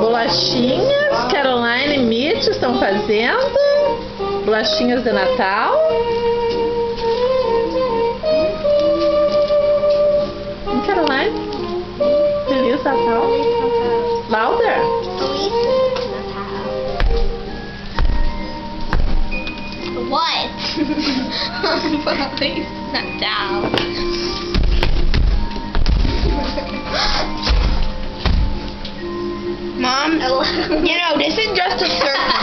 Bolachinhas, Caroline e Mitch estão fazendo. Bolachinhas de Natal. Caroline? Feliz Natal. What? Feliz Natal. Mom, you know, this is just a circle.